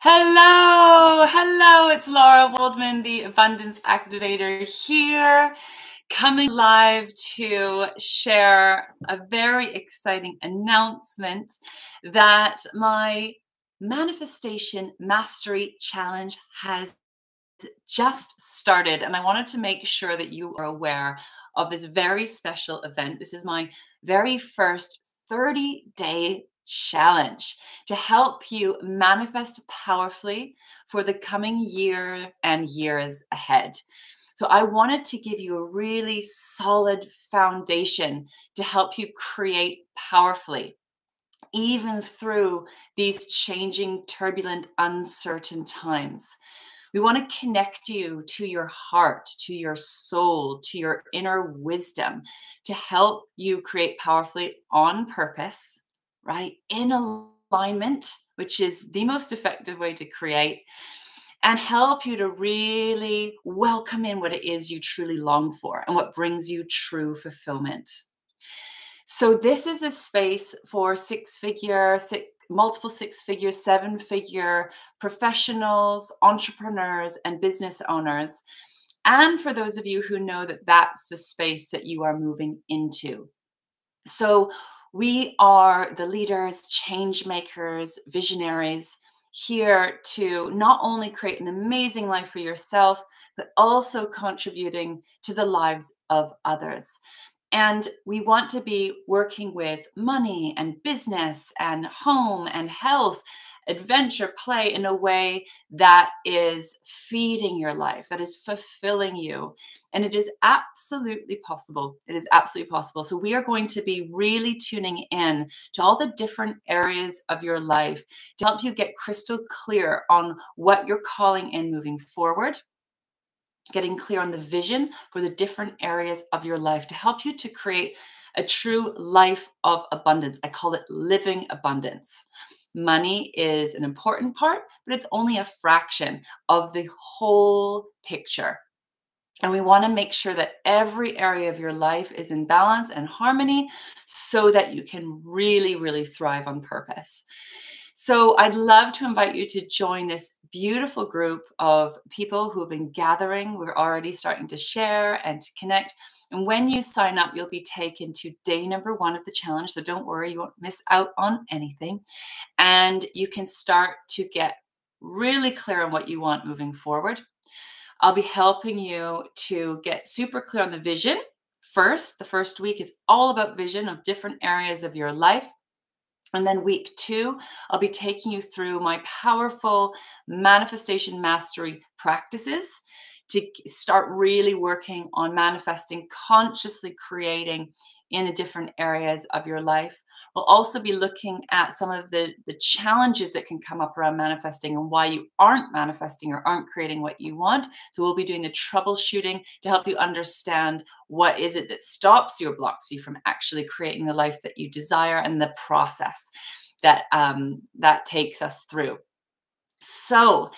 Hello, hello, it's Lara Waldman, the Abundance Activator here, coming live to share a very exciting announcement that my Manifestation Mastery Challenge has just started. And I wanted to make sure that you are aware of this very special event. This is my very first 30 day challenge to help you manifest powerfully for the coming year and years ahead. So, I wanted to give you a really solid foundation to help you create powerfully, even through these changing, turbulent, uncertain times. We want to connect you to your heart, to your soul, to your inner wisdom to help you create powerfully on purpose right? In alignment, which is the most effective way to create, and help you to really welcome in what it is you truly long for and what brings you true fulfillment. So, this is a space for six figure, six, multiple six figure, seven figure professionals, entrepreneurs, and business owners. And for those of you who know that that's the space that you are moving into. So, we are the leaders, change makers, visionaries here to not only create an amazing life for yourself, but also contributing to the lives of others. And we want to be working with money and business and home and health adventure, play in a way that is feeding your life, that is fulfilling you. And it is absolutely possible. It is absolutely possible. So, we are going to be really tuning in to all the different areas of your life to help you get crystal clear on what you're calling in moving forward getting clear on the vision for the different areas of your life to help you to create a true life of abundance. I call it living abundance. Money is an important part, but it's only a fraction of the whole picture. And we want to make sure that every area of your life is in balance and harmony so that you can really, really thrive on purpose. So I'd love to invite you to join this beautiful group of people who have been gathering. We're already starting to share and to connect. And when you sign up, you'll be taken to day number one of the challenge. So don't worry, you won't miss out on anything. And you can start to get really clear on what you want moving forward. I'll be helping you to get super clear on the vision. First, the first week is all about vision of different areas of your life. And then week two, I'll be taking you through my powerful manifestation mastery practices to start really working on manifesting, consciously creating in the different areas of your life. We'll also be looking at some of the, the challenges that can come up around manifesting and why you aren't manifesting or aren't creating what you want. So we'll be doing the troubleshooting to help you understand what is it that stops you or blocks you from actually creating the life that you desire and the process that um, that takes us through. So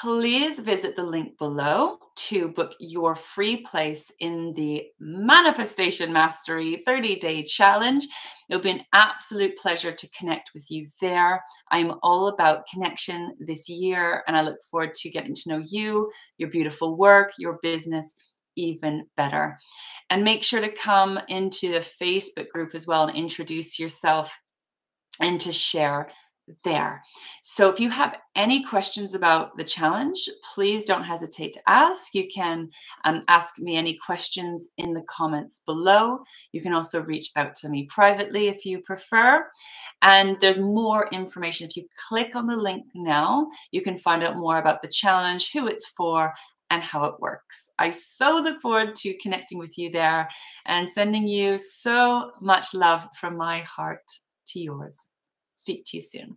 please visit the link below to book your free place in the Manifestation Mastery 30 day challenge. It'll be an absolute pleasure to connect with you there. I'm all about connection this year, and I look forward to getting to know you, your beautiful work, your business even better. And make sure to come into the Facebook group as well and introduce yourself and to share there. So if you have any questions about the challenge, please don't hesitate to ask. You can um, ask me any questions in the comments below. You can also reach out to me privately if you prefer. And there's more information. If you click on the link now, you can find out more about the challenge, who it's for, and how it works. I so look forward to connecting with you there and sending you so much love from my heart to yours. Speak to you soon.